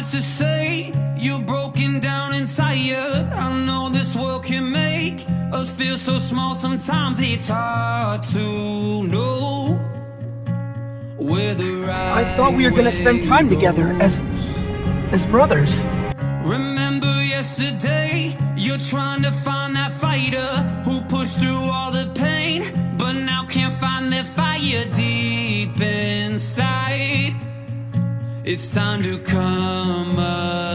it's to say you're broken down and tired. I know this world can make us feel so small sometimes. It's hard to know right I thought we were gonna spend time together as as brothers. Remember yesterday, you're trying to find that fighter who pushed through all the pain, but now can't find their fire deep inside. It's time to come up.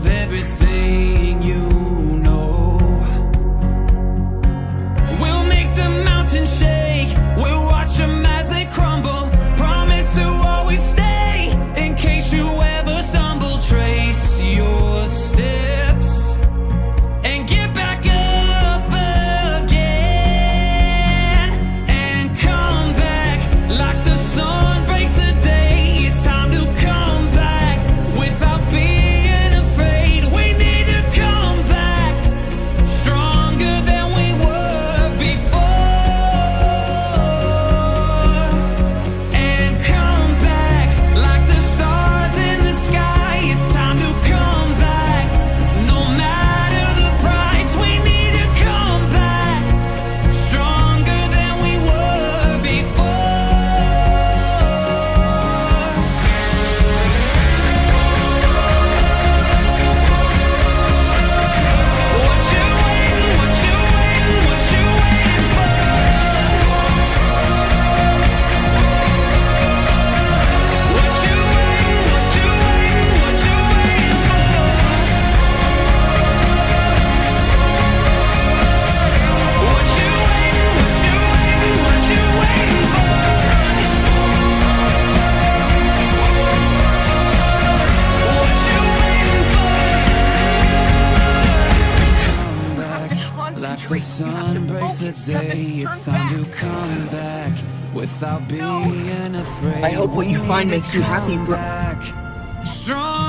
of everything you sun breaks a day, it's time to come back without being afraid. I hope what you find makes you happy, bro. Strong